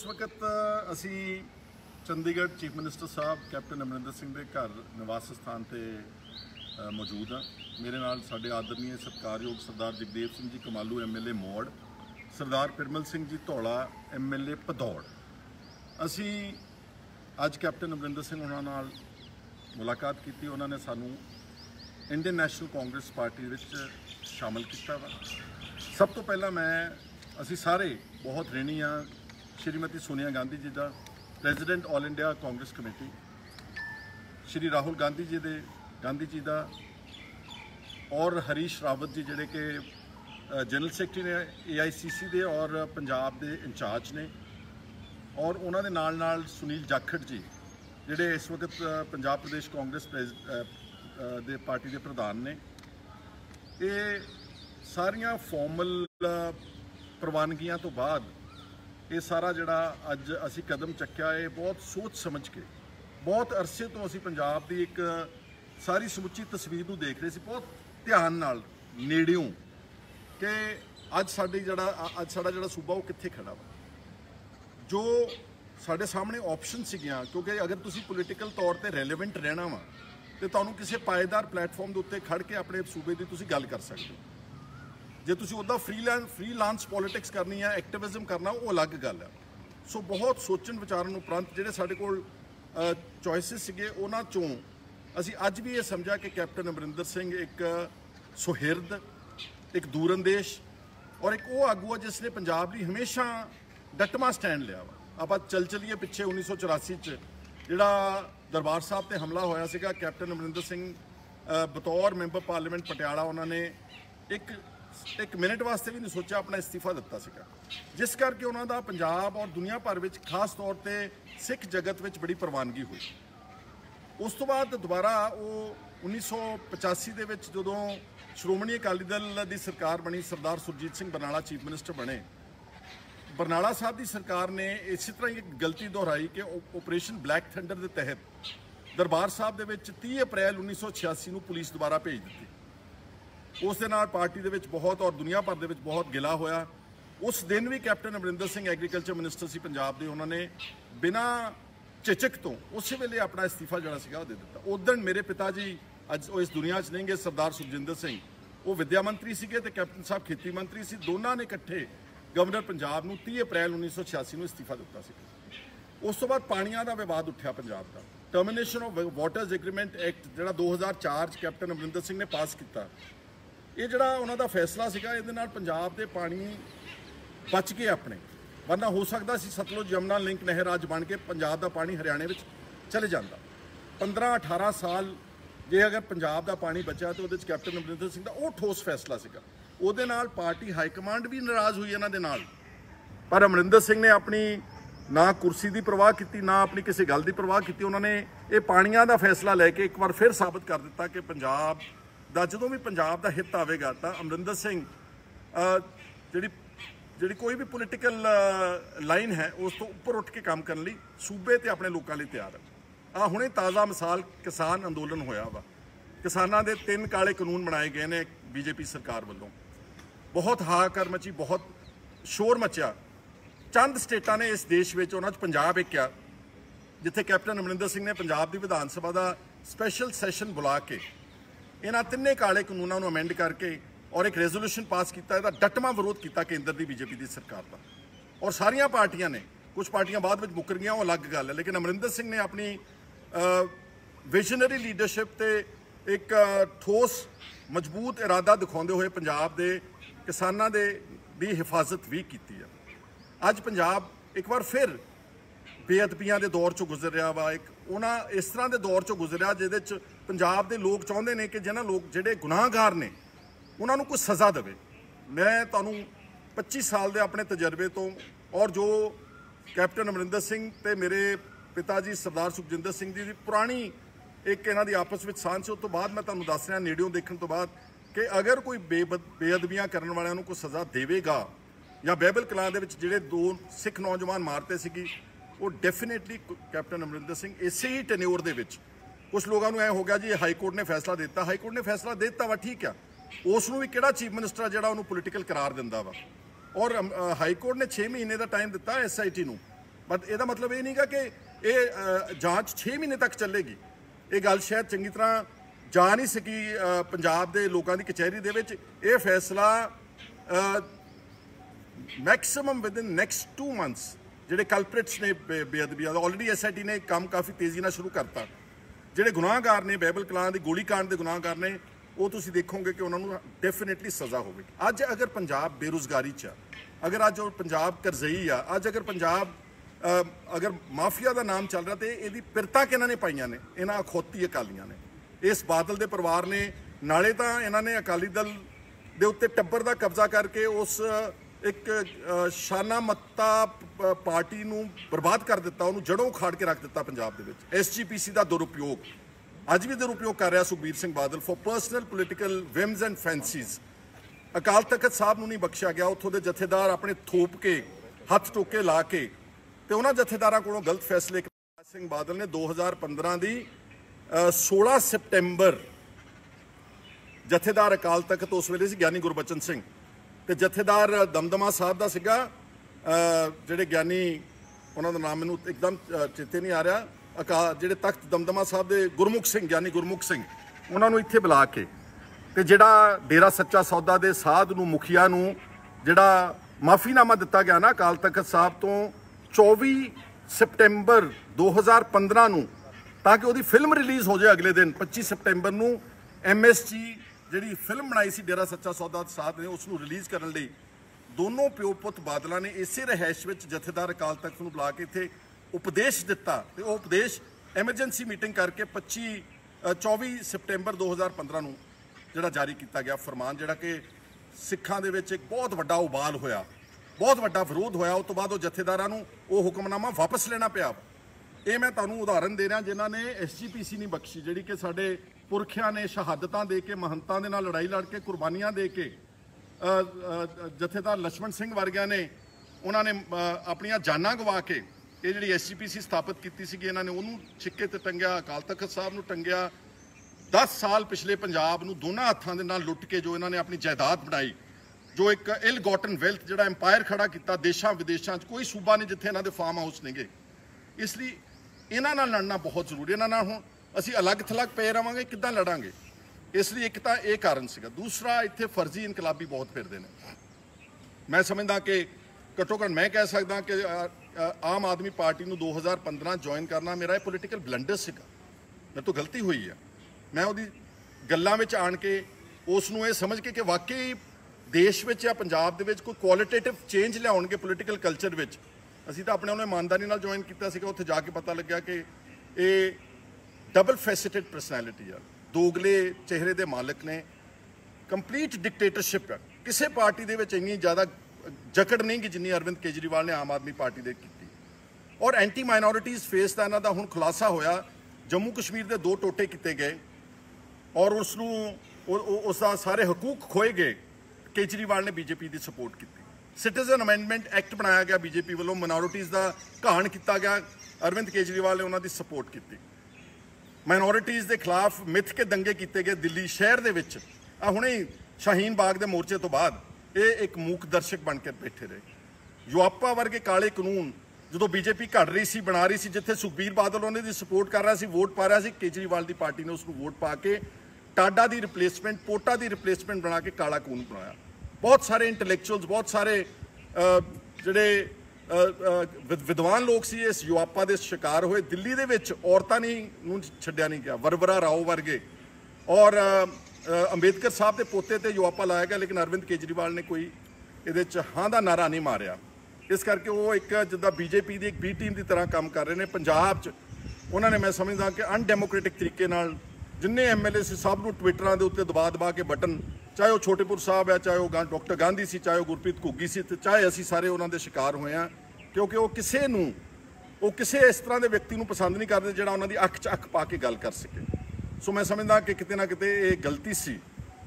ਇਸ ਵਕਤ ਅਸੀਂ Chandigarh chief minister sahib captain Amarinder Singh ਦੇ ਘਰ ਨਿਵਾਸ ਸਥਾਨ ਤੇ ਮੌਜੂਦ ਹਾਂ। ਮੇਰੇ ਨਾਲ ਸਾਡੇ ਆਦਰਨੀय ਸਤਿਕਾਰਯੋਗ ਸਰਦਾਰ ਜਗਦੇਵ ਸਿੰਘ ਜੀ ਕਮਾਲੂ ਐਮਐਲਏ ਮੋੜ, ਸਰਦਾਰ ਪਿਰਮਲ ਸਿੰਘ ਜੀ ਧੌਲਾ ਐਮਐਲਏ ਭਦੌੜ। ਅਸੀਂ ਅੱਜ ਕੈਪਟਨ ਅਮਰਿੰਦਰ ਸਿੰਘ ਉਹਨਾਂ ਨਾਲ ਮੁਲਾਕਾਤ ਕੀਤੀ। ਉਹਨਾਂ ਨੇ ਸਾਨੂੰ ਇੰਡੀਅਨ ਨੈਸ਼ਨਲ ਕਾਂਗਰਸ ਪਾਰਟੀ ਵਿੱਚ ਸ਼ਾਮਲ ਕੀਤਾ ਵਾ। ਸਭ ਤੋਂ ਪਹਿਲਾਂ ਮੈਂ, ਅਸੀਂ ਸਾਰੇ ਬਹੁਤ ਰਹਿਣੀ ਆ ਸ਼੍ਰੀਮਤੀ ਸੋਨੀਆ ਗਾਂਧੀ ਜੀ ਦਾ president all India Congress committee. Shri Rahul Gandhi ji ਦੇ, ਗਾਂਧੀ ਜੀ ਦਾ ਔਰ ਹਰੀਸ਼ ਰਾਵਤ ਜੀ ਜਿਹੜੇ ਕਿ ਜਨਰਲ ਸੈਕਟਰੀ ਨੇ ਏਆਈਸੀਸੀ ਦੇ ਔਰ ਪੰਜਾਬ ਦੇ ਇੰਚਾਰਜ ਨੇ। ਔਰ ਉਹਨਾਂ ਦੇ ਨਾਲ ਨਾਲ ਸੁਨੀਲ ਜਾਖੜ ਜੀ, ਜਿਹੜੇ ਇਸ ਵਕਤ ਪੰਜਾਬ ਪ੍ਰਦੇਸ਼ ਕਾਂਗਰਸ ਪ੍ਰੈਜ਼- ਦੇ ਪਾਰਟੀ ਦੇ ਪ੍ਰਧਾਨ ਨੇ। ਇਹ ਸਾਰੀਆਂ ਫਾਰਮਲ ਪ੍ਰਵਾਨਗੀਆਂ ਤੋਂ ਬਾਅਦ ਇਹ ਸਾਰਾ ਜਿਹੜਾ ਅੱਜ ਅਸੀਂ ਕਦਮ ਚੱਕਿਆ, ਇਹ ਬਹੁਤ ਸੋਚ ਸਮਝ ਕੇ, ਬਹੁਤ ਅਰਸੇ ਤੋਂ ਅਸੀਂ ਪੰਜਾਬ ਦੀ ਇੱਕ ਸਾਰੀ ਸਮੁੱਚੀ ਤਸਵੀਰ ਨੂੰ ਦੇਖ ਰਹੇ ਸੀ, ਬਹੁਤ ਧਿਆਨ ਨਾਲ, ਨੇੜਿਓਂ ਕਿ ਅੱਜ ਸਾਡੀ ਜਿਹੜਾ, ਅੱਜ ਸਾਡਾ ਜਿਹੜਾ ਸੂਬਾ ਉਹ ਕਿੱਥੇ ਖੜਾ ਵਾ। ਜੋ ਸਾਡੇ ਸਾਹਮਣੇ ਆਪਸ਼ਨ ਸੀਗੀਆਂ, ਕਿਉਂਕਿ ਅਗਰ ਤੁਸੀਂ ਪੋਲੀਟੀਕਲ ਤੌਰ ਤੇ ਰੈਲੇਵੈਂਟ ਰਹਿਣਾ ਵਾ, ਤੇ ਤੁਹਾਨੂੰ ਕਿਸੇ ਪਾਏਦਾਰ ਪਲੇਟਫਾਰਮ ਦੇ ਉੱਤੇ ਖੜ ਕੇ ਆਪਣੇ ਸੂਬੇ ਦੀ ਤੁਸੀਂ ਗੱਲ ਕਰ ਸਕਦੇ ਹੋ। ਜੇ ਤੁਸੀਂ ਉਹਦਾ ਫ੍ਰੀਲਾਂਸ ਫ੍ਰੀਲਾਂਸ ਪੋਲਿਟਿਕਸ ਕਰਨੀ ਹੈ ਐਕਟਿਵਿਜ਼ਮ ਕਰਨਾ, ਉਹ ਅਲੱਗ ਗੱਲ ਹੈ ਸੋ ਬਹੁਤ ਸੋਚਣ ਵਿਚਾਰਨ ਉਪਰੰਤ ਜਿਹੜੇ ਸਾਡੇ ਕੋਲ ਚੋਇਸਸ ਸੀਗੇ, ਉਹਨਾਂ ਚੋਂ ਅਸੀਂ ਅੱਜ ਵੀ ਇਹ ਸਮਝਿਆ ਕਿ ਕੈਪਟਨ ਅਮਰਿੰਦਰ ਸਿੰਘ ਇੱਕ ਸੁਹਿਰਦ, ਇੱਕ ਦੂਰੰਦੇਸ਼, ਔਰ ਇੱਕ ਉਹ ਆਗੂ ਆ ਜਿਸ ਨੇ ਪੰਜਾਬ ਲਈ ਹਮੇਸ਼ਾ ਡਟਮਾ ਸਟੈਂਡ ਲਿਆ ਵਾ। ਆਪਾਂ ਚੱਲ ਚਲੀਏ ਪਿੱਛੇ 1984 ਚ, ਜਿਹੜਾ ਦਰਬਾਰ ਸਾਹਿਬ ਤੇ ਹਮਲਾ ਹੋਇਆ ਸੀਗਾ, ਕੈਪਟਨ ਅਮਰਿੰਦਰ ਸਿੰਘ ਬਤੌਰ ਮੈਂਬਰ ਪਾਰਲੀਮੈਂਟ ਪਟਿਆਲਾ, ਉਹਨਾਂ ਨੇ ਇੱਕ ਇੱਕ ਮਿੰਟ ਵਾਸਤੇ ਵੀ ਨਹੀਂ ਸੋਚਿਆ, ਆਪਣਾ ਇਸਤੀਫਾ ਦਿੱਤਾ ਸੀਗਾ। ਜਿਸ ਕਰਕੇ ਉਹਨਾਂ ਦਾ ਪੰਜਾਬ ਔਰ ਦੁਨੀਆ ਭਰ ਵਿੱਚ ਖਾਸ ਤੌਰ ਤੇ ਸਿੱਖ ਜਗਤ ਵਿੱਚ ਬੜੀ ਪ੍ਰਵਾਨਗੀ ਹੋਈ। ਉਸ ਤੋਂ ਬਾਅਦ ਦੁਬਾਰਾ ਉਹ 1985 ਦੇ ਵਿੱਚ ਜਦੋਂ ਸ਼੍ਰੋਮਣੀ ਅਕਾਲੀ ਦਲ ਦੀ ਸਰਕਾਰ ਬਣੀ, ਸਰਦਾਰ ਸੁਰਜੀਤ ਸਿੰਘ ਬਰਨਾਲਾ ਚੀਫ ਮਿਨਿਸਟਰ ਬਣੇ, ਬਰਨਾਲਾ ਸਾਹਿਬ ਦੀ ਸਰਕਾਰ ਨੇ ਇਸੇ ਤਰ੍ਹਾਂ ਹੀ ਇੱਕ ਗਲਤੀ ਦੁਹਰਾਈ ਕਿ ਆਪਰੇਸ਼ਨ ਬਲੈਕ ਥੰਡਰ ਦੇ ਤਹਿਤ ਦਰਬਾਰ ਸਾਹਿਬ ਦੇ ਵਿੱਚ 30 ਅਪ੍ਰੈਲ 1986 ਨੂੰ ਪੁਲਿਸ ਦੁਬਾਰਾ ਭੇਜ ਦਿੱਤੀ। ਉਸ ਦੇ ਨਾਲ ਪਾਰਟੀ ਦੇ ਵਿੱਚ ਬਹੁਤ ਔਰ ਦੁਨੀਆ ਭਰ ਦੇ ਵਿੱਚ ਬਹੁਤ ਗਿਲਾ ਹੋਇਆ। ਉਸ ਦਿਨ ਵੀ captain Amarinder Singh agriculture minister ਸੀ ਪੰਜਾਬ ਦੇ, ਉਹਨਾਂ ਨੇ ਬਿਨਾਂ ਚਿਚਕ ਤੋਂ ਉਸੇ ਵੇਲੇ ਆਪਣਾ ਇਸਤੀਫਾ ਜਿਹੜਾ ਸੀਗਾ ਉਹ ਦੇ ਦਿੱਤਾ। ਉਦੋਂ ਮੇਰੇ ਪਿਤਾ ਜੀ ਅੱਜ ਉਹ ਇਸ ਦੁਨੀਆ 'ਚ ਨਹੀਂ ਗਏ ਸਰਦਾਰ ਸੁਖਜਿੰਦਰ ਸਿੰਘ। ਉਹ ਵਿੱਦਿਆ ਮੰਤਰੀ ਸੀਗੇ ਤੇ ਕੈਪਟਨ ਸਾਹਿਬ ਖੇਤੀ ਮੰਤਰੀ ਸੀ। ਦੋਨਾਂ ਨੇ ਇਕੱਠੇ ਗਵਰਨਰ ਪੰਜਾਬ ਨੂੰ 30 ਅਪ੍ਰੈਲ 1986 ਨੂੰ ਇਸਤੀਫਾ ਦਿੱਤਾ ਸੀ। ਉਸ ਤੋਂ ਬਾਅਦ ਪਾਣੀਆਂ ਦਾ ਵਿਵਾਦ ਉੱਠਿਆ ਪੰਜਾਬ ਦਾ। Termination of waters agreement act ਜਿਹੜਾ 2004 ਚ ਕੈਪਟਨ ਅਮਰਿੰਦਰ ਸਿੰਘ ਨੇ ਪਾਸ ਕੀਤਾ ਇਹ ਜਿਹੜਾ ਉਹਨਾਂ ਦਾ ਫੈਸਲਾ ਸੀਗਾ, ਇਹਦੇ ਨਾਲ ਪੰਜਾਬ ਦੇ ਪਾਣੀ ਬਚ ਕੇ ਆਪਣੇ। ਵਰਨਾ ਹੋ ਸਕਦਾ ਸੀ ਸਤਲੁਜ ਯਮਨਾ ਲਿੰਕ ਨਹਿਰ ਅੱਜ ਬਣ ਕੇ ਪੰਜਾਬ ਦਾ ਪਾਣੀ ਹਰਿਆਣੇ ਵਿੱਚ ਚਲੇ ਜਾਂਦਾ। 15 18 ਸਾਲ ਜੇ ਅਗਰ ਪੰਜਾਬ ਦਾ ਪਾਣੀ ਬਚਿਆ ਤਾਂ ਉਹਦੇ ਚ ਕੈਪਟਨ ਅਮਰਿੰਦਰ ਸਿੰਘ ਦਾ ਉਹ ਠੋਸ ਫੈਸਲਾ ਸੀਗਾ। ਉਹਦੇ ਨਾਲ ਪਾਰਟੀ ਹਾਈ ਕਮਾਂਡ ਵੀ ਨਾਰਾਜ਼ ਹੋਈ ਇਹਨਾਂ ਦੇ ਨਾਲ। ਪਰ ਅਮਰਿੰਦਰ ਸਿੰਘ ਨੇ ਆਪਣੀ ਨਾ ਕੁਰਸੀ ਦੀ ਪਰਵਾਹ ਕੀਤੀ, ਨਾ ਆਪਣੀ ਕਿਸੇ ਗੱਲ ਦੀ ਪਰਵਾਹ ਕੀਤੀ। ਉਹਨਾਂ ਨੇ ਇਹ ਪਾਣੀਆਂ ਦਾ ਫੈਸਲਾ ਲੈ ਕੇ ਇੱਕ ਵਾਰ ਫਿਰ ਸਾਬਤ ਕਰ ਦਿੱਤਾ ਕਿ ਪੰਜਾਬ ਦਾ ਜਦੋਂ ਵੀ ਪੰਜਾਬ ਦਾ ਹਿੱਤ ਆਵੇਗਾ ਤਾਂ ਅਮਰਿੰਦਰ ਸਿੰਘ ਜਿਹੜੀ ਜਿਹੜੀ ਕੋਈ ਵੀ ਪੋਲੀਟੀਕਲ ਲਾਈਨ ਹੈ, ਉਸ ਤੋਂ ਉੱਪਰ ਉੱਠ ਕੇ ਕੰਮ ਕਰਨ ਲਈ ਸੂਬੇ ਤੇ ਆਪਣੇ ਲੋਕਾਂ ਲਈ ਤਿਆਰ ਹੈ। ਆ ਹੁਣੇ ਤਾਜ਼ਾ ਮਿਸਾਲ ਕਿਸਾਨ ਅੰਦੋਲਨ ਹੋਇਆ ਵਾ। ਕਿਸਾਨਾਂ ਦੇ ਤਿੰਨ ਕਾਲੇ ਕਾਨੂੰਨ ਬਣਾਏ ਗਏ ਨੇ ਬੀਜੇਪੀ ਸਰਕਾਰ ਵੱਲੋਂ। ਬਹੁਤ ਹਾਕਰ ਮਚੀ, ਬਹੁਤ ਸ਼ੋਰ ਮਚਿਆ। ਚੰਦ ਸਟੇਟਾਂ ਨੇ ਇਸ ਦੇਸ਼ ਵਿੱਚ, ਉਹਨਾਂ 'ਚ ਪੰਜਾਬ ਇੱਕ ਆ ਜਿੱਥੇ ਕੈਪਟਨ ਅਮਰਿੰਦਰ ਸਿੰਘ ਨੇ ਪੰਜਾਬ ਦੀ ਵਿਧਾਨ ਸਭਾ ਦਾ ਸਪੈਸ਼ਲ ਸੈਸ਼ਨ ਬੁਲਾ ਕੇ ਇਹਨਾਂ ਤਿੰਨੇ ਕਾਲੇ ਕਾਨੂੰਨਾਂ ਨੂੰ ਅਮੈਂਡ ਕਰਕੇ ਔਰ ਇੱਕ ਰੈਜ਼ੋਲੂਸ਼ਨ ਪਾਸ ਕੀਤਾ, ਇਹਦਾ ਡਟਮਾ ਵਿਰੋਧ ਕੀਤਾ ਕੇਂਦਰ ਦੀ ਬੀਜੇਪੀ ਦੀ ਸਰਕਾਰ ਦਾ। ਔਰ ਸਾਰੀਆਂ ਪਾਰਟੀਆਂ ਨੇ, ਕੁਝ ਪਾਰਟੀਆਂ ਬਾਅਦ ਵਿੱਚ ਮੁੱਕਰ ਗਈਆਂ ਉਹ ਅਲੱਗ ਗੱਲ ਹੈ, ਲੇਕਿਨ ਅਮਰਿੰਦਰ ਸਿੰਘ ਨੇ ਆਪਣੀ ਵਿਜ਼ਨਰੀ ਲੀਡਰਸ਼ਿਪ ਤੇ ਇੱਕ ਠੋਸ, ਮਜ਼ਬੂਤ ਇਰਾਦਾ ਦਿਖਾਉਂਦੇ ਹੋਏ ਪੰਜਾਬ ਦੇ ਕਿਸਾਨਾਂ ਦੇ, ਦੀ ਹਿਫਾਜ਼ਤ ਵੀ ਕੀਤੀ ਹੈ। ਅੱਜ ਪੰਜਾਬ ਇੱਕ ਵਾਰ ਫਿਰ ਬੇਅਦਬੀਆਂ ਦੇ ਦੌਰ ਚੋਂ ਗੁਜ਼ਰ ਰਿਹਾ ਵਾ, ਇੱਕ, ਉਹਨਾਂ ਇਸ ਤਰ੍ਹਾਂ ਦੇ ਦੌਰ ਚੋਂ ਗੁਜ਼ਰਿਆ ਜਿਹਦੇ ਚ ਪੰਜਾਬ ਦੇ ਲੋਕ ਚਾਹੁੰਦੇ ਨੇ ਕਿ ਜਿਹਨਾਂ ਲੋਕ, ਜਿਹੜੇ ਗੁਨਾਹਗਾਰ ਨੇ, ਉਹਨਾਂ ਨੂੰ ਕੋਈ ਸਜ਼ਾ ਦੇਵੇ। ਮੈਂ ਤੁਹਾਨੂੰ 25 ਸਾਲ ਦੇ ਆਪਣੇ ਤਜਰਬੇ ਤੋਂ ਔਰ ਜੋ ਕੈਪਟਨ ਅਮਰਿੰਦਰ ਸਿੰਘ ਤੇ ਮੇਰੇ ਪਿਤਾ ਜੀ ਸਰਦਾਰ ਸੁਖਜਿੰਦਰ ਸਿੰਘ ਜੀ ਦੀ ਪੁਰਾਣੀ ਇੱਕ ਇਹਨਾਂ ਦੀ ਆਪਸ ਵਿੱਚ ਸਾਂਝ ਸੀ ਉਸ ਤੋਂ ਬਾਅਦ ਮੈਂ ਤੁਹਾਨੂੰ ਦੱਸ ਰਿਹਾ, ਨੇੜਿਓਂ ਦੇਖਣ ਤੋਂ ਬਾਅਦ ਕਿ ਅਗਰ ਕੋਈ ਬੇਬਦ- ਬੇਅਦਬੀਆਂ ਕਰਨ ਵਾਲਿਆਂ ਨੂੰ ਕੋਈ ਸਜ਼ਾ ਦੇਵੇਗਾ ਜਾਂ ਬੈਬਲ ਕਲਾਂ ਦੇ ਵਿੱਚ ਜਿਹੜੇ ਦੋ ਸਿੱਖ ਨੌਜਵਾਨ ਮਾਰਤੇ ਸੀਗੀ, ਉਹ ਡੈਫੀਨੇਟਲੀ ਕੈਪਟਨ ਅਮਰਿੰਦਰ ਸਿੰਘ ਇਸੇ ਹੀ ਟੈਨਿਓਰ ਦੇ ਵਿੱਚ ਕੁਝ ਲੋਕਾਂ ਨੂੰ ਐ ਹੋ ਗਿਆ ਜੀ ਹਾਈ ਕੋਰਟ ਨੇ ਫੈਸਲਾ ਦਿੱਤਾ। ਹਾਈ ਕੋਰਟ ਨੇ ਫੈਸਲਾ ਦੇ ਦਿੱਤਾ ਵਾ, ਠੀਕ ਆ। ਉਸ ਨੂੰ ਵੀ ਕਿਹੜਾ ਚੀਫ ਮਿਨਿਸਟਰ ਜਿਹੜਾ ਉਹਨੂੰ ਪੋਲੀਟੀਕਲ ਕਰਾਰ ਦਿੰਦਾ ਵਾ? ਔਰ ਹਾਈ ਕੋਰਟ ਨੇ 6 ਮਹੀਨੇ ਦਾ ਟਾਈਮ ਦਿੱਤਾ ਐਸਆਈਟੀ ਨੂੰ। ਬਟ ਇਹਦਾ ਮਤਲਬ ਇਹ ਨਹੀਂਗਾ ਕਿ ਇਹ ਜਾਂਚ 6 ਮਹੀਨੇ ਤੱਕ ਚੱਲੇਗੀ। ਇਹ ਗੱਲ ਸ਼ਾਇਦ ਚੰਗੀ ਤਰ੍ਹਾਂ ਜਾ ਨਹੀਂ ਸਕੀ ਪੰਜਾਬ ਦੇ ਲੋਕਾਂ ਦੀ ਕਚਹਿਰੀ ਦੇ ਵਿੱਚ। ਇਹ ਫੈਸਲਾ ਮੈਕਸਿਮਮ ਵਿਦਿਨ ਨੈਕਸਟ 2 ਮੰਥਸ ਜਿਹੜੇ ਕਲਪ੍ਰਿਟਸ ਨੇ ਬੇ- ਬੇਅਦਬੀ ਦਾ ਆਲਰੇਡੀ ਐਸਆਈਟੀ ਨੇ ਕੰਮ ਕਾਫੀ ਤੇਜ਼ੀ ਨਾਲ ਸ਼ੁਰੂ ਕਰਤਾ। ਜਿਹੜੇ ਗੁਨਾਹਗਾਰ ਨੇ ਬਾਈਬਲ ਕਲਾਂ ਦੇ ਗੋਲੀकांड ਦੇ ਗੁਨਾਹਗਾਰ ਨੇ, ਉਹ ਤੁਸੀਂ ਦੇਖੋਗੇ ਕਿ ਉਹਨਾਂ ਨੂੰ ਡੈਫੀਨਿਟਲੀ ਸਜ਼ਾ ਹੋਵੇਗੀ। ਅੱਜ ਅਗਰ ਪੰਜਾਬ ਬੇਰੁਜ਼ਗਾਰੀ 'ਚ ਆ, ਅਗਰ ਅੱਜ ਉਹ ਪੰਜਾਬ ਕਰਜ਼ਈ ਆ, ਅੱਜ ਅਗਰ ਪੰਜਾਬ ਅਗਰ ਮਾਫੀਆ ਦਾ ਨਾਮ ਚੱਲ ਰਿਹਾ ਤੇ ਇਹਦੀ ਪਿਰਤਾ ਕਿਹਨਾਂ ਨੇ ਪਾਈਆਂ ਨੇ? ਇਹਨਾਂ ਅਖੌਤੀ ਅਕਾਲੀਆਂ ਨੇ। ਇਸ ਬਾਦਲ ਦੇ ਪਰਿਵਾਰ ਨੇ, ਨਾਲੇ ਤਾਂ ਇਹਨਾਂ ਨੇ ਅਕਾਲੀ ਦਲ ਦੇ ਉੱਤੇ ਟੱਬਰ ਦਾ ਕਬਜ਼ਾ ਕਰਕੇ ਉਸ ਇੱਕ ਸ਼ਾਨਾ ਮੱਤਾ ਪਾਰਟੀ ਨੂੰ ਬਰਬਾਦ ਕਰ ਦਿੱਤਾ ਉਹਨੂੰ ਜੜੋਂ ਉਖਾੜ ਕੇ ਰੱਖ ਦਿੱਤਾ ਪੰਜਾਬ ਦੇ ਵਿੱਚ। ਐਸਜੀਪੀਸੀ ਦਾ ਦੁਰਉਪਯੋਗ। ਅੱਜ ਵੀ ਦੁਰਉਪਯੋਗ ਕਰ ਰਿਹਾ Sukhbir Singh Badal for personal political whims and fancies Akal Takht Sahib ਨੂੰ ਨਹੀਂ ਬਖਸ਼ਿਆ ਗਿਆ ਉੱਥੋਂ ਦੇ ਜਥੇਦਾਰ ਆਪਣੇ ਥੋਪ ਕੇ ਹੱਥ ਟੋਕੇ ਲਾ ਕੇ ਤੇ ਉਹਨਾਂ ਜਥੇਦਾਰਾਂ ਕੋਲੋਂ ਗਲਤ ਫੈਸਲੇ ਪ੍ਰਕਾਸ਼ ਸਿੰਘ ਬਾਦਲ ਨੇ 2015 ਦੀ ਅ, 16 ਸਪਟੈਂਬਰ ਜਥੇਦਾਰ ਅਕਾਲ ਤਖਤ ਉਸ ਵੇਲੇ ਸੀ ਗਿਆਨੀ ਗੁਰਬਚਨ ਸਿੰਘ। ਤੇ ਜਥੇਦਾਰ ਦਮਦਮਾ ਸਾਹਿਬ ਦਾ ਸੀਗਾ ਜਿਹੜੇ ਗਿਆਨੀ, ਉਹਨਾਂ ਦਾ ਨਾਮ ਮੈਨੂੰ ਇੱਕਦਮ ਚੇਤੇ ਨਹੀਂ ਆ ਰਿਹਾ। ਅਕਾ, ਜਿਹੜੇ ਤਖਤ ਦਮਦਮਾ ਸਾਹਿਬ ਦੇ ਗੁਰਮੁਖ ਸਿੰਘ, ਗਿਆਨੀ ਗੁਰਮੁਖ ਸਿੰਘ, ਉਹਨਾਂ ਨੂੰ ਇੱਥੇ ਬੁਲਾ ਕੇ ਤੇ ਜਿਹੜਾ ਡੇਰਾ ਸੱਚਾ ਸੌਦਾ ਦੇ ਸਾਧ ਨੂੰ, ਮੁਖੀਆ ਨੂੰ ਜਿਹੜਾ ਮਾਫੀਨਾਮਾ ਦਿੱਤਾ ਗਿਆ ਨਾ ਅਕਾਲ ਤਖਤ ਸਾਹਿਬ ਤੋਂ 24 ਸਪਟੈਂਬਰ 2015 ਨੂੰ, ਤਾਂ ਕਿ ਉਹਦੀ ਫਿਲਮ ਰਿਲੀਜ਼ ਹੋ ਜਾਏ ਅਗਲੇ ਦਿਨ 25 ਸਪਟੈਂਬਰ ਨੂੰ ਐਮਐਸਜੀ ਜਿਹੜੀ ਫਿਲਮ ਬਣਾਈ ਸੀ ਡੇਰਾ ਸੱਚਾ ਸੌਦਾ ਸਾਥ ਨੇ ਉਸ ਨੂੰ ਰਿਲੀਜ਼ ਕਰਨ ਲਈ, ਦੋਨੋਂ ਪਿਓ ਪੁੱਤ ਬਾਦਲਾਂ ਨੇ ਇਸੇ ਰਹਿائش ਵਿੱਚ ਜਥੇਦਾਰ ਅਕਾਲ ਤਖਤ ਨੂੰ ਬੁਲਾ ਕੇ ਇੱਥੇ ਉਪਦੇਸ਼ ਦਿੱਤਾ ਤੇ ਉਹ ਉਪਦੇਸ਼ ਐਮਰਜੈਂਸੀ ਮੀਟਿੰਗ ਕਰਕੇ 25 24 ਸਪਟੈਂਬਰ 2015 ਨੂੰ ਜਿਹੜਾ ਜਾਰੀ ਕੀਤਾ ਗਿਆ ਫਰਮਾਨ, ਜਿਹੜਾ ਕਿ ਸਿੱਖਾਂ ਦੇ ਵਿੱਚ ਇੱਕ ਬਹੁਤ ਵੱਡਾ ਉਬਾਲ ਹੋਇਆ। ਬਹੁਤ ਵੱਡਾ ਵਿਰੋਧ ਹੋਇਆ। ਉਸ ਤੋਂ ਬਾਅਦ ਉਹ ਜਥੇਦਾਰਾਂ ਨੂੰ ਉਹ ਹੁਕਮਨਾਮਾ ਵਾਪਸ ਲੈਣਾ ਪਿਆ। ਇਹ ਮੈਂ ਤੁਹਾਨੂੰ ਉਦਾਹਰਨ ਦੇ ਰਿਹਾ ਜਿਨ੍ਹਾਂ ਨੇ ਐਸਜੀਪੀਸੀ ਨਹੀਂ ਬਖਸ਼ੀ, ਜਿਹੜੀ ਕਿ ਸਾਡੇ ਪੁਰਖਿਆਂ ਨੇ ਸ਼ਹਾਦਤਾਂ ਦੇ ਕੇ, ਮਹੰਤਾਂ ਦੇ ਨਾਲ ਲੜਾਈ ਲੜ ਕੇ, ਕੁਰਬਾਨੀਆਂ ਦੇ ਕੇ ਜਥੇਦਾਰ ਲక్ష్మణ ਸਿੰਘ ਵਰਗਿਆਂ ਨੇ ਉਹਨਾਂ ਨੇ ਆਪਣੀਆਂ ਜਾਨਾਂ ਗਵਾ ਕੇ ਇਹ ਜਿਹੜੀ ਐਸਜੀਪੀਸੀ ਸਥਾਪਿਤ ਕੀਤੀ ਸੀਗੀ, ਇਹਨਾਂ ਨੇ ਉਹਨੂੰ ਛਿੱਕੇ ਤੇ ਟੰਗਿਆ, ਅਕਾਲ ਤਖਤ ਸਾਹਿਬ ਨੂੰ ਟੰਗਿਆ। 10 ਸਾਲ ਪਿਛਲੇ ਪੰਜਾਬ ਨੂੰ ਦੋਨਾਂ ਹੱਥਾਂ ਦੇ ਨਾਲ ਲੁੱਟ ਕੇ ਜੋ ਇਹਨਾਂ ਨੇ ਆਪਣੀ ਜਾਇਦਾਦ ਬਣਾਈ, ਜੋ ਇੱਕ ਇਲ ਗੋਟਨ ਵੈਲਥ ਜਿਹੜਾ ਐਮਪਾਇਰ ਖੜਾ ਕੀਤਾ ਦੇਸ਼ਾਂ ਵਿਦੇਸ਼ਾਂ 'ਚ, ਕੋਈ ਸੂਬਾ ਨਹੀਂ ਜਿੱਥੇ ਇਹਨਾਂ ਦੇ ਫਾਰਮ ਹਾਊਸ ਨਹੀਂਗੇ ਇਸ ਲਈ ਇਹਨਾਂ ਨਾਲ ਲੜਨਾ ਬਹੁਤ ਜ਼ਰੂਰੀ ਇਹਨਾਂ ਨਾਲ ਹੁਣ ਅਸੀਂ ਅਲੱਗ ਥਲੱਗ ਪਏ ਰਵਾਂਗੇ, ਕਿੱਦਾਂ ਲੜਾਂਗੇ? ਇਸ ਲਈ ਇੱਕ ਤਾਂ ਇਹ ਕਾਰਨ ਸੀਗਾ। ਦੂਸਰਾ, ਇੱਥੇ ਫਰਜ਼ੀ ਇਨਕਲਾਬੀ ਬਹੁਤ ਫਿਰਦੇ ਨੇ। ਮੈਂ ਸਮਝਦਾ ਕਿ ਘੱਟੋ ਘੱਟ ਮੈਂ ਕਹਿ ਸਕਦਾ ਕਿ ਆਮ ਆਦਮੀ ਪਾਰਟੀ ਨੂੰ 2015 ਜੁਆਇਨ ਕਰਨਾ ਮੇਰਾ ਇਹ ਪੋਲੀਟੀਕਲ ਬਲੰਡਰ ਸੀਗਾ। ਮੇਰੇ ਤੋਂ ਗਲਤੀ ਹੋਈ ਆ। ਮੈਂ ਉਹਦੀ ਗੱਲਾਂ ਵਿੱਚ ਆਣ ਕੇ ਉਸ ਨੂੰ ਇਹ ਸਮਝ ਕੇ ਕਿ ਵਾਕਈ ਦੇਸ਼ ਵਿੱਚ ਜਾਂ ਪੰਜਾਬ ਦੇ ਵਿੱਚ ਕੋਈ ਕੁਆਲਿਟੇਟਿਵ ਚੇਂਜ ਲਿਆਉਣਗੇ ਪੋਲੀਟੀਕਲ ਕਲਚਰ ਵਿੱਚ। ਅਸੀਂ ਤਾਂ ਆਪਣੇ ਉਹਨੇ ਇਮਾਨਦਾਰੀ ਨਾਲ ਜੁਆਇਨ ਕੀਤਾ ਸੀਗਾ। ਉੱਥੇ ਜਾ ਕੇ ਪਤਾ ਲੱਗਿਆ ਕਿ ਇਹ ਡਬਲ ਫੈਸੇਟਡ ਪਰਸਨੈਲਿਟੀ ਆ। ਦੋਗਲੇ ਚਿਹਰੇ ਦੇ ਮਾਲਕ ਨੇ। ਕੰਪਲੀਟ ਡਿਕਟੇਟਰਸ਼ਿਪ ਆ। ਕਿਸੇ ਪਾਰਟੀ ਦੇ ਵਿੱਚ ਇੰਨੀ ਜ਼ਿਆਦਾ ਜਕੜ ਨਹੀਂ ਕਿ ਜਿੰਨੀ ਅਰਵਿੰਦ ਕੇਜਰੀਵਾਲ ਨੇ ਆਮ ਆਦਮੀ ਪਾਰਟੀ ਦੇ ਕੀਤੀ। ਔਰ ਐਂਟੀ ਮਾਈਨੋਰਿਟੀਜ਼ ਫੇਸ ਦਾ ਇਹਨਾਂ ਦਾ ਹੁਣ ਖੁਲਾਸਾ ਹੋਇਆ। ਜੰਮੂ ਕਸ਼ਮੀਰ ਦੇ ਦੋ ਟੋਟੇ ਕੀਤੇ ਗਏ। ਔਰ ਉਸ ਨੂੰ ਉਸ ਦਾ ਸਾਰੇ ਹਕੂਕ ਖੋਏ ਗਏ। ਕੇਜਰੀਵਾਲ ਨੇ ਬੀਜੇਪੀ ਦੀ ਸਪੋਰਟ ਕੀਤੀ। ਸਿਟੀਜ਼ਨ ਅਮੈਂਡਮੈਂਟ ਐਕਟ ਬਣਾਇਆ ਗਿਆ। ਬੀਜੇਪੀ ਵੱਲੋਂ ਮਾਈਨੋਰਿਟੀਜ਼ ਦਾ ਘਾਣ ਕੀਤਾ ਗਿਆ। ਅਰਵਿੰਦ ਕੇਜਰੀਵਾਲ ਨੇ ਉਹਨਾਂ ਦੀ ਸਪੋਰਟ ਕੀਤੀ। ਮਾਈਨੋਰਿਟੀਜ਼ ਦੇ ਖਿਲਾਫ ਮਿੱਥ ਕੇ ਦੰਗੇ ਕੀਤੇ ਗਏ ਦਿੱਲੀ ਸ਼ਹਿਰ ਦੇ ਵਿੱਚ। ਆ ਹੁਣੇ ਸ਼ਾਹੀਨ ਬਾਗ ਦੇ ਮੋਰਚੇ ਤੋਂ ਬਾਅਦ ਇਹ ਇੱਕ ਮੂਕ ਦਰਸ਼ਕ ਬਣ ਕੇ ਬੈਠੇ ਰਹੇ। ਯੁਆਪਾ ਵਰਗੇ ਕਾਲੇ ਕਾਨੂੰਨ ਜਦੋਂ ਬੀਜੇਪੀ ਘੜ ਰਹੀ ਸੀ, ਬਣਾ ਰਹੀ ਸੀ, ਜਿੱਥੇ ਸੁਖਬੀਰ ਬਾਦਲ ਉਹਨੇ ਦੀ ਸਪੋਰਟ ਕਰ ਰਿਹਾ ਸੀ, ਵੋਟ ਪਾ ਰਿਹਾ ਸੀ, ਕੇਜਰੀਵਾਲ ਦੀ ਪਾਰਟੀ ਨੇ ਉਸ ਨੂੰ ਵੋਟ ਪਾ ਕੇ ਟਾਡਾ ਦੀ ਰਿਪਲੇਸਮੈਂਟ ਪੋਟਾ ਦੀ ਰਿਪਲੇਸਮੈਂਟ ਬਣਾ ਕੇ ਕਾਲਾ ਕਾਨੂੰਨ ਬਣਾਇਆ। ਬਹੁਤ ਸਾਰੇ ਇੰਟੈਲੈਕਚੁਅਲਸ ਬਹੁਤ ਸਾਰੇ ਜਿਹੜੇ ਵਿਦਵਾਨ ਲੋਕ ਸੀ ਇਸ ਯੁਆਪਾ ਦੇ ਸ਼ਿਕਾਰ ਹੋਏ। ਦਿੱਲੀ ਦੇ ਵਿੱਚ ਔਰਤਾਂ ਨਹੀਂ, ਨੂੰ ਛੱਡਿਆ ਨਹੀਂ ਗਿਆ। ਵਰਵਰਾ ਰਾਓ ਵਰਗੇ। ਔਰ ਅੰਬੇਦਕਰ ਸਾਹਿਬ ਦੇ ਪੋਤੇ ਤੇ ਯੁਆਪਾ ਲਾਇਆ ਗਿਆ, ਲੇਕਿਨ ਅਰਵਿੰਦ ਕੇਜਰੀਵਾਲ ਨੇ ਕੋਈ ਇਹਦੇ ਚ ਹਾਂ ਦਾ ਨਾਰਾ ਨਹੀਂ ਮਾਰਿਆ। ਇਸ ਕਰਕੇ ਉਹ ਇੱਕ ਜਿੱਦਾਂ ਬੀਜੇਪੀ ਦੀ ਇੱਕ ਬੀ ਟੀਮ ਦੀ ਤਰ੍ਹਾਂ ਕੰਮ ਕਰ ਰਹੇ ਨੇ। ਪੰਜਾਬ 'ਚ ਉਹਨਾਂ ਨੇ ਮੈਂ ਸਮਝਦਾ ਕਿ ਅਨਡੈਮੋਕ੍ਰੈਟਿਕ ਤਰੀਕੇ ਨਾਲ ਜਿੰਨੇ ਐਮਐਲਏ ਸੀ ਸਭ ਨੂੰ ਟਵਿੱਟਰਾਂ ਦੇ ਉੱਤੇ ਦਬਾ ਦਬਾ ਕੇ ਬਟਨ, ਚਾਹੇ ਉਹ ਛੋਟੇਪੁਰ ਸਾਹਿਬ ਹੈ ਚਾਹੇ ਉਹ ਗਾ- ਡਾਕਟਰ ਗਾਂਧੀ ਸੀ, ਚਾਹੇ ਉਹ ਗੁਰਪ੍ਰੀਤ ਘੁੱਗੀ ਸੀ, ਤੇ ਚਾਹੇ ਅਸੀਂ ਸਾਰੇ ਉਹਨਾਂ ਦੇ ਸ਼ਿਕਾਰ ਹੋਏ ਆ। ਕਿਉਂਕਿ ਉਹ ਕਿਸੇ ਨੂੰ, ਉਹ ਕਿਸੇ ਇਸ ਤਰ੍ਹਾਂ ਦੇ ਵਿਅਕਤੀ ਨੂੰ ਪਸੰਦ ਨਹੀਂ ਕਰਦੇ ਜਿਹੜਾ ਉਹਨਾਂ ਦੀ ਅੱਖ 'ਚ ਅੱਖ ਪਾ ਕੇ ਗੱਲ ਕਰ ਸਕੇ। ਸੋ ਮੈਂ ਸਮਝਦਾ ਕਿ ਕਿਤੇ ਨਾ ਕਿਤੇ ਇਹ ਗਲਤੀ ਸੀ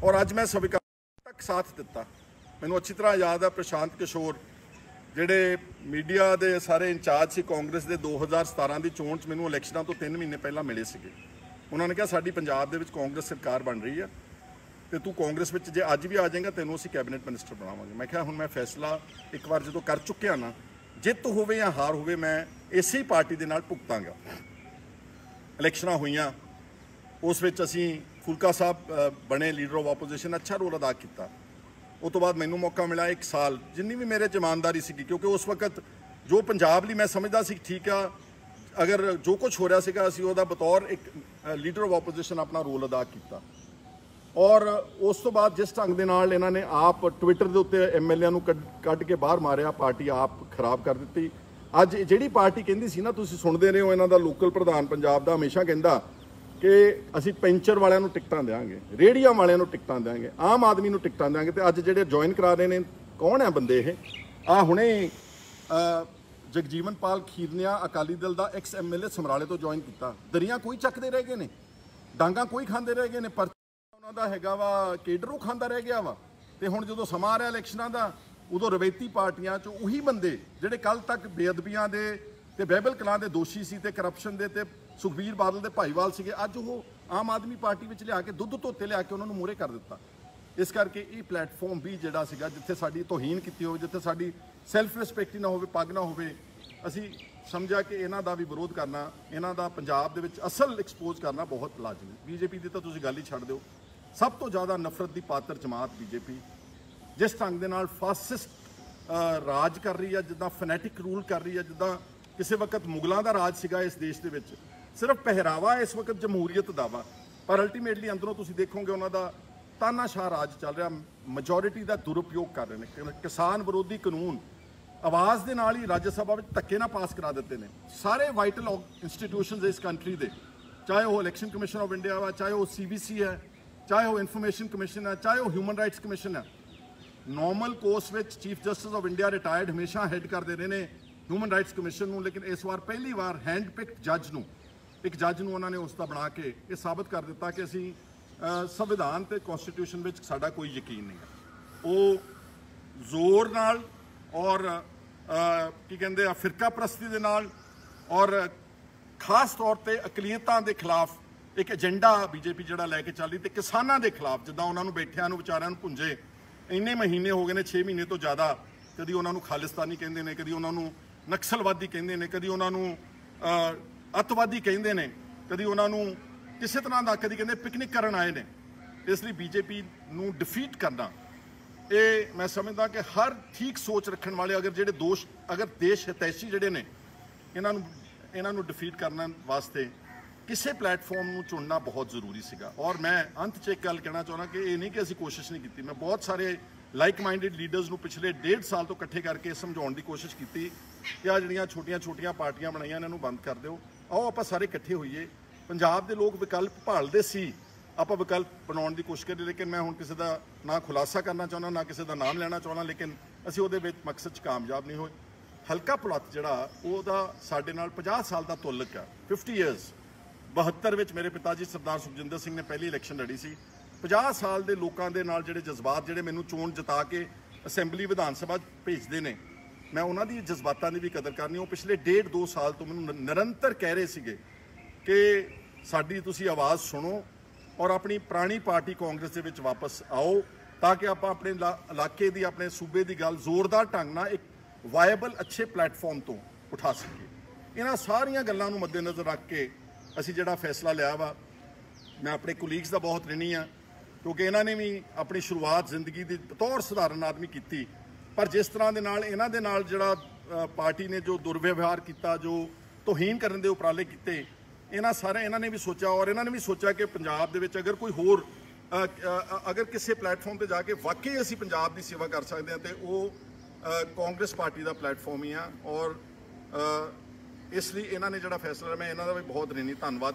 ਔਰ ਅੱਜ ਮੈਂ ਸਵੀਕਾਰ ਤੱਕ ਸਾਥ ਦਿੱਤਾ। ਮੈਨੂੰ ਅੱਛੀ ਤਰ੍ਹਾਂ ਯਾਦ ਹੈ ਪ੍ਰਸ਼ਾਂਤ ਕਿਸ਼ੋਰ, ਜਿਹੜੇ ਮੀਡੀਆ ਦੇ ਸਾਰੇ ਇੰਚਾਰਜ ਸੀ, ਕਾਂਗਰਸ ਦੇ 2017 ਦੀ ਚੋਣ 'ਚ ਮੈਨੂੰ ਇਲੈਕਸ਼ਨਾਂ ਤੋਂ 3 ਮਹੀਨੇ ਪਹਿਲਾਂ ਮਿਲੇ ਸੀਗੇ। ਉਹਨਾਂ ਨੇ ਕਿਹਾ, ਸਾਡੀ ਪੰਜਾਬ ਦੇ ਵਿੱਚ ਕਾਂਗਰਸ ਸਰਕਾਰ ਬਣ ਰਹੀ ਹੈ ਤੇ ਤੂੰ ਕਾਂਗਰਸ ਵਿੱਚ ਜੇ ਅੱਜ ਵੀ ਆ ਜਾਏਗਾ ਤੈਨੂੰ ਅਸੀਂ ਕੈਬਨਿਟ ਮਿਨਿਸਟਰ ਬਣਾਵਾਂਗੇ। ਮੈਂ ਕਿਹਾ, ਹੁਣ ਮੈਂ ਫੈਸਲਾ ਇੱਕ ਵਾਰ ਜਦੋਂ ਕਰ ਚੁੱਕਿਆ ਨਾ ਜਿੱਤ ਹੋਵੇ ਜਾਂ ਹਾਰ ਹੋਵੇ, ਮੈਂ ਇਸੇ ਪਾਰਟੀ ਦੇ ਨਾਲ ਭੁਗਤਾਂਗਾ। ਇਲੈਕਸ਼ਨਾਂ ਹੋਈਆਂ, ਉਸ ਵਿੱਚ ਅਸੀਂ ਫੁਲਕਾ ਸਾਹਿਬ ਬਣੇ ਲੀਡਰ ਆਫ ਆਪੋਜੀਸ਼ਨ ਅੱਛਾ ਰੋਲ ਅਦਾ ਕੀਤਾ। ਉਹ ਤੋਂ ਬਾਅਦ ਮੈਨੂੰ ਮੌਕਾ ਮਿਲਿਆ ਇੱਕ ਸਾਲ, ਜਿੰਨੀ ਵੀ ਮੇਰੇ ਇਮਾਨਦਾਰੀ ਸੀਗੀ, ਕਿਉਂਕਿ ਉਸ ਵਕਤ ਜੋ ਪੰਜਾਬ ਲਈ ਮੈਂ ਸਮਝਦਾ ਸੀ, ਠੀਕ ਆ, ਅਗਰ ਜੋ ਕੁਝ ਹੋ ਰਿਹਾ ਸੀਗਾ, ਅਸੀਂ ਉਹਦਾ ਬਤੌਰ ਇੱਕ ਲੀਡਰ ਆਫ ਆਪੋਜੀਸ਼ਨ ਆਪਣਾ ਰੋਲ ਅਦਾ ਕੀਤਾ। ਔਰ ਉਸ ਤੋਂ ਬਾਅਦ ਜਿਸ ਢੰਗ ਦੇ ਨਾਲ ਇਹਨਾਂ ਨੇ ਆਪ ਟਵਿੱਟਰ ਦੇ ਉੱਤੇ ਐਮਐਲਏ ਨੂੰ ਕੱਢ- ਕੱਢ ਕੇ ਬਾਹਰ ਮਾਰਿਆ, ਪਾਰਟੀ ਆਪ ਖਰਾਬ ਕਰ ਦਿੱਤੀ। ਅੱਜ ਜਿਹੜੀ ਪਾਰਟੀ ਕਹਿੰਦੀ ਸੀ ਨਾ, ਤੁਸੀਂ ਸੁਣਦੇ ਰਹੇ ਹੋ ਇਹਨਾਂ ਦਾ ਲੋਕਲ ਪ੍ਰਧਾਨ ਪੰਜਾਬ ਦਾ ਹਮੇਸ਼ਾ ਕਹਿੰਦਾ ਕਿ ਅਸੀਂ ਪੈਂਚਰ ਵਾਲਿਆਂ ਨੂੰ ਟਿਕਟਾਂ ਦੇਵਾਂਗੇ ਰੇੜੀਆਂ ਵਾਲਿਆਂ ਨੂੰ ਟਿਕਟਾਂ ਦੇਵਾਂਗੇ ਆਮ ਆਦਮੀ ਨੂੰ ਟਿਕਟਾਂ ਦੇਵਾਂਗੇ ਤੇ ਅੱਜ ਜਿਹੜੇ ਜੁਆਇਨ ਕਰਾ ਰਹੇ ਨੇ, ਕੌਣ ਹੈ ਬੰਦੇ ਇਹ? ਆ ਹੁਣੇ ਜਗਜੀਵਨ ਪਾਲ ਖੀਰਨੀਆ ਅਕਾਲੀ ਦਲ ਦਾ ਐਕਸ ਐਮਐਲਏ ਸਮਰਾਲੇ ਤੋਂ ਜੁਆਇਨ ਕੀਤਾ। ਦਰੀਆਂ ਕੋਈ ਚੱਕਦੇ ਰਹਿ ਗਏ ਨੇ, ਡਾਂਗਾ ਕੋਈ ਖਾਂਦੇ ਰਹਿ ਗਏ ਨੇ, ਪਰ ਉਹਨਾਂ ਦਾ ਹੈਗਾ ਵਾ, ਕੇਡਰੋ ਖਾਂਦਾ ਰਹਿ ਗਿਆ ਵਾ। ਤੇ ਹੁਣ ਜਦੋਂ ਸਮਾਂ ਆ ਰਿਹਾ ਇਲੈਕਸ਼ਨਾਂ ਦਾ, ਉਦੋਂ ਰਵੈਤੀ ਪਾਰਟੀਆਂ 'ਚ ਉਹੀ ਬੰਦੇ ਜਿਹੜੇ ਕੱਲ ਤੱਕ ਬੇਅਦਬੀਆਂ ਦੇ ਤੇ ਬਹਿਬਲ ਕਲਾਂ ਦੇ ਦੋਸ਼ੀ ਸੀ ਤੇ ਕਰਪਸ਼ਨ ਦੇ ਤੇ ਸੁਖਬੀਰ ਬਾਦਲ ਦੇ ਭਾਈਵਾਲ ਸੀਗੇ, ਅੱਜ ਉਹ ਆਮ ਆਦਮੀ ਪਾਰਟੀ ਵਿੱਚ ਲਿਆ ਕੇ ਦੁੱਧ ਧੋਤੇ ਲਿਆ ਕੇ ਉਹਨਾਂ ਨੂੰ ਮੂਹਰੇ ਕਰ ਦਿੱਤਾ। ਇਸ ਕਰਕੇ ਇਹ ਪਲੇਟਫਾਰਮ ਵੀ ਜਿਹੜਾ ਸੀਗਾ, ਜਿੱਥੇ ਸਾਡੀ ਤੋਹੀਨ ਕੀਤੀ ਹੋਵੇ, ਜਿੱਥੇ ਸਾਡੀ ਸੈਲਫ ਰਿਸਪੈਕਟ ਨਾ ਹੋਵੇ, ਪੱਗ ਨਾ ਹੋਵੇ, ਅਸੀਂ ਸਮਝਿਆ ਕਿ ਇਹਨਾਂ ਦਾ ਵੀ ਵਿਰੋਧ ਕਰਨਾ, ਇਹਨਾਂ ਦਾ ਪੰਜਾਬ ਦੇ ਵਿੱਚ ਅਸਲ ਐਕਸਪੋਜ਼ ਕਰਨਾ ਬਹੁਤ ਲਾਜ਼ਮੀ ਬੀਜੇਪੀ ਦੀ ਤਾਂ ਤੁਸੀਂ ਗੱਲ ਹੀ ਛੱਡ ਦਿਓ। ਸਭ ਤੋਂ ਜ਼ਿਆਦਾ ਨਫ਼ਰਤ ਦੀ ਪਾਤਰ ਜਮਾਤ ਬੀਜੇਪੀ, ਜਿਸ ਢੰਗ ਦੇ ਨਾਲ ਫਾਸਿਸਟ ਰਾਜ ਕਰ ਰਹੀ ਹੈ ਜਿੱਦਾਂ ਫੈਨੈਟਿਕ ਰੂਲ ਕਰ ਰਹੀ ਹੈ ਜਿੱਦਾਂ ਕਿਸੇ ਵਕਤ ਮੁਗਲਾਂ ਦਾ ਰਾਜ ਸੀਗਾ ਇਸ ਦੇਸ਼ ਦੇ ਵਿੱਚ, ਸਿਰਫ ਪਹਿਰਾਵਾ ਇਸ ਵਕਤ ਜਮਹੂਰੀਅਤ ਦਾ ਵਾ। ਪਰ ਅਲਟੀਮੇਟਲੀ ਅੰਦਰੋਂ ਤੁਸੀਂ ਦੇਖੋਗੇ ਉਹਨਾਂ ਦਾ ਤਾਨਾਸ਼ਾਹ ਰਾਜ ਚੱਲ ਰਿਹਾ ਮੈਜੋਰਿਟੀ ਦਾ ਦੁਰਉਪਯੋਗ ਕਰ ਰਹੇ ਨੇ। ਕਿਸਾਨ ਵਿਰੋਧੀ ਕਾਨੂੰਨ ਆਵਾਜ਼ ਦੇ ਨਾਲ ਹੀ ਰਾਜ ਸਭਾ ਵਿੱਚ ਧੱਕੇ ਨਾਲ ਪਾਸ ਕਰਾ ਦਿੱਤੇ ਨੇ। ਸਾਰੇ ਵਾਈਟਲ ਇੰਸਟੀਟਿਊਸ਼ਨਸ ਇਸ ਕੰਟਰੀ ਦੇ, ਚਾਹੇ ਉਹ ਇਲੈਕਸ਼ਨ ਕਮਿਸ਼ਨ ਆਫ ਇੰਡੀਆ ਵਾ, ਚਾਹੇ ਉਹ ਸੀਬੀਸੀ ਹੈ ਚਾਹੇ ਉਹ ਇਨਫੋਰਮੇਸ਼ਨ ਕਮਿਸ਼ਨ ਹੈ, ਚਾਹੇ ਉਹ ਹਿਊਮਨ ਰਾਈਟਸ ਕਮਿਸ਼ਨ ਹੈ ਨਾਰਮਲ ਕੋਰਸ ਵਿੱਚ chief justice of India retired ਹਮੇਸ਼ਾ ਹੈਡ ਕਰਦੇ ਰਹੇ ਨੇ ਹਿਊਮਨ ਰਾਈਟਸ ਕਮਿਸ਼ਨ ਨੂੰ, ਲੇਕਿਨ ਇਸ ਵਾਰ ਪਹਿਲੀ ਵਾਰ ਹੈਂਡ ਪਿਕਡ ਜੱਜ ਨੂੰ, ਇੱਕ ਜੱਜ ਨੂੰ ਉਹਨਾਂ ਨੇ ਉਸ ਦਾ ਬਣਾ ਕੇ ਇਹ ਸਾਬਤ ਕਰ ਦਿੱਤਾ ਕਿ ਅਸੀਂ ਸੰਵਿਧਾਨ ਤੇ ਕਨਸਟੀਟਿਊਸ਼ਨ ਵਿੱਚ ਸਾਡਾ ਕੋਈ ਯਕੀਨ ਨਹੀਂ ਹੈ। ਉਹ ਜ਼ੋਰ ਨਾਲ ਔਰ ਕੀ ਕਹਿੰਦੇ ਆ, ਫਿਰਕਾ ਪ੍ਰਸਤੀ ਦੇ ਨਾਲ ਔਰ ਖਾਸ ਤੌਰ ਤੇ ਅਕਲੀਅਤਾਂ ਦੇ ਖਿਲਾਫ ਇੱਕ ਏਜੰਡਾ ਬੀਜੇਪੀ ਜਿਹੜਾ ਲੈ ਕੇ ਚੱਲੀ ਤੇ ਕਿਸਾਨਾਂ ਦੇ ਖਿਲਾਫ ਜਿੱਦਾਂ ਉਹਨਾਂ ਨੂੰ ਬੈਠਿਆਂ ਨੂੰ ਵਿਚਾਰਿਆਂ ਨੂੰ ਪੁੰਜੇ ਇੰਨੇ ਮਹੀਨੇ ਹੋ ਗਏ ਨੇ 6 ਮਹੀਨੇ ਤੋਂ ਜ਼ਿਆਦਾ ਕਦੀ ਉਹਨਾਂ ਨੂੰ ਖਾਲਿਸਤਾਨੀ ਕਹਿੰਦੇ ਨੇ ਕਦੀ ਉਹਨਾਂ ਨੂੰ ਨਕਸਲਵਾਦੀ ਕਹਿੰਦੇ ਨੇ ਕਦੀ ਉਹਨਾਂ ਨੂੰ ਅਹ, ਅੱਤਵਾਦੀ ਕਹਿੰਦੇ ਨੇ ਕਦੀ ਉਹਨਾਂ ਨੂੰ ਕਿਸੇ ਤਰ੍ਹਾਂ ਦਾ ਕਦੀ ਕਹਿੰਦੇ ਪਿਕਨਿਕ ਕਰਨ ਆਏ ਨੇ। ਇਸ ਲਈ ਬੀਜੇਪੀ ਨੂੰ ਡਿਫੀਟ ਕਰਨਾ ਇਹ ਮੈਂ ਸਮਝਦਾ ਕਿ ਹਰ ਠੀਕ ਸੋਚ ਰੱਖਣ ਵਾਲੇ ਅਗਰ ਜਿਹੜੇ ਦੋਸ਼ ਅਗਰ ਦੇਸ਼ ਹਿਤੈਸ਼ੀ ਜਿਹੜੇ ਨੇ ਇਹਨਾਂ ਨੂੰ ਇਹਨਾਂ ਨੂੰ ਡਿਫੀਟ ਕਰਨ ਵਾਸਤੇ ਕਿਸੇ ਪਲੇਟਫਾਰਮ ਨੂੰ ਚੁਣਨਾ ਬਹੁਤ ਜ਼ਰੂਰੀ ਸੀਗਾ। ਔਰ ਮੈਂ ਅੰਤ 'ਚ ਇੱਕ ਗੱਲ ਕਹਿਣਾ ਚਾਹੁੰਦਾ ਕਿ ਇਹ ਨਹੀਂ ਕਿ ਅਸੀਂ ਕੋਸ਼ਿਸ਼ ਨਹੀਂ ਕੀਤੀ। ਮੈਂ ਬਹੁਤ ਸਾਰੇ ਲਾਈਕ ਮਾਈਂਡਡ ਲੀਡਰਸ ਨੂੰ ਪਿਛਲੇ ਡੇਢ ਸਾਲ ਤੋਂ ਇਕੱਠੇ ਕਰਕੇ ਸਮਝਾਉਣ ਦੀ ਕੋਸ਼ਿਸ਼ ਕੀਤੀ ਕਿ ਆ ਜਿਹੜੀਆਂ ਛੋਟੀਆਂ-ਛੋਟੀਆਂ ਪਾਰਟੀਆਂ ਬਣਾਈਆਂ ਇਹਨਾਂ ਨੂੰ ਬੰਦ ਕਰ ਦਿਓ। ਆਓ ਆਪਾਂ ਸਾਰੇ ਇਕੱਠੇ ਹੋਈਏ। ਪੰਜਾਬ ਦੇ ਲੋਕ ਵਿਕਲਪ ਭਾਲਦੇ ਸੀ। ਆਪਾਂ ਵਿਕਲਪ ਬਣਾਉਣ ਦੀ ਕੋਸ਼ਿਸ਼ ਕਰੀ, ਲੇਕਿਨ ਮੈਂ ਹੁਣ ਕਿਸੇ ਦਾ ਨਾ ਖੁਲਾਸਾ ਕਰਨਾ ਚਾਹੁੰਦਾ, ਨਾ ਕਿਸੇ ਦਾ ਨਾਮ ਲੈਣਾ ਚਾਹੁੰਦਾ, ਲੇਕਿਨ ਅਸੀਂ ਉਹਦੇ ਵਿੱਚ ਮਕਸਦ 'ਚ ਕਾਮਯਾਬ ਨਹੀਂ ਹੋਏ। ਹਲਕਾ ਪੁਲਤ ਜਿਹੜਾ, ਉਹਦਾ ਸਾਡੇ ਨਾਲ 50 ਸਾਲ ਦਾ ਤੁਲਕ ਹੈ 50 ਇਅਰਸ 72 ਵਿੱਚ ਮੇਰੇ ਪਿਤਾ ਜੀ ਸਰਦਾਰ ਸੁਖਜਿੰਦਰ ਸਿੰਘ ਨੇ ਪਹਿਲੀ ਇਲੈਕਸ਼ਨ ਲੜੀ ਸੀ। 50 ਸਾਲ ਦੇ ਲੋਕਾਂ ਦੇ ਨਾਲ ਜਿਹੜੇ ਜਜ਼ਬਾਤ ਜਿਹੜੇ ਮੈਨੂੰ ਚੋਣ ਜਿਤਾ ਕੇ ਅਸੈਂਬਲੀ ਵਿਧਾਨ ਸਭਾ ਭੇਜਦੇ ਨੇ, ਮੈਂ ਉਹਨਾਂ ਦੀ ਜਜ਼ਬਾਤਾਂ ਦੀ ਵੀ ਕਦਰ ਕਰਨੀ, ਉਹ ਪਿਛਲੇ ਡੇਢ ਦੋ ਸਾਲ ਤੋਂ ਮੈਨੂੰ ਨਿਰੰਤਰ ਕਹਿ ਰਹੇ ਸੀਗੇ ਕਿ ਸਾਡੀ ਤੁਸੀਂ ਆਵਾਜ਼ ਸੁਣੋ ਔਰ ਆਪਣੀ ਪੁਰਾਣੀ ਪਾਰਟੀ ਕਾਂਗਰਸ ਦੇ ਵਿੱਚ ਵਾਪਸ ਆਓ ਤਾਂ ਕਿ ਆਪਾਂ ਆਪਣੇ ਇਲਾ- ਇਲਾਕੇ ਦੀ, ਆਪਣੇ ਸੂਬੇ ਦੀ ਗੱਲ ਜ਼ੋਰਦਾਰ ਢੰਗ ਨਾਲ ਇੱਕ ਵਾਇਬਲ ਅੱਛੇ ਪਲੇਟਫਾਰਮ ਤੋਂ ਉਠਾ ਸਕੀਏ। ਇਹਨਾਂ ਸਾਰੀਆਂ ਗੱਲਾਂ ਨੂੰ ਮੱਦੇਨਜ਼ਰ ਰੱਖ ਕੇ ਅਸੀਂ ਜਿਹੜਾ ਫੈਸਲਾ ਲਿਆ ਵਾ, ਮੈਂ ਆਪਣੇ ਕੁਲੀਗਸ ਦਾ ਬਹੁਤ ਰਿਣੀ ਆ ਕਿਉਂਕਿ ਇਹਨਾਂ ਨੇ ਵੀ ਆਪਣੀ ਸ਼ੁਰੂਆਤ ਜ਼ਿੰਦਗੀ ਦੀ ਬਤੌਰ ਸਧਾਰਨ ਆਦਮੀ ਕੀਤੀ। ਪਰ ਜਿਸ ਤਰ੍ਹਾਂ ਦੇ ਨਾਲ, ਇਹਨਾਂ ਦੇ ਨਾਲ ਜਿਹੜਾ ਪਾਰਟੀ ਨੇ ਜੋ ਦੁਰਵਿਵਹਾਰ ਕੀਤਾ, ਜੋ ਤੋਹੀਨ ਕਰਨ ਦੇ ਉਪਰਾਲੇ ਕੀਤੇ, ਇਹਨਾਂ ਸਾਰੇ ਇਹਨਾਂ ਨੇ ਵੀ ਸੋਚਿਆ ਔਰ ਇਹਨਾਂ ਨੇ ਵੀ ਸੋਚਿਆ ਕਿ ਪੰਜਾਬ ਦੇ ਵਿੱਚ ਅਗਰ ਕੋਈ ਹੋਰ ਅਗਰ ਕਿਸੇ ਪਲੇਟਫਾਰਮ ਤੇ ਜਾ ਕੇ ਵਾਕਈ ਅਸੀਂ ਪੰਜਾਬ ਦੀ ਸੇਵਾ ਕਰ ਸਕਦੇ ਹਾਂ, ਤੇ ਉਹ ਕਾਂਗਰਸ ਪਾਰਟੀ ਦਾ ਪਲੇਟਫਾਰਮ ਹੀ ਆ ਔਰ ਇਸ ਲਈ ਇਹਨਾਂ ਨੇ ਜਿਹੜਾ ਫੈਸਲਾ ਮੈਂ ਇਹਨਾਂ ਦਾ ਵੀ ਬਹੁਤ ਰਿਣੀ ਧੰਨਵਾਦ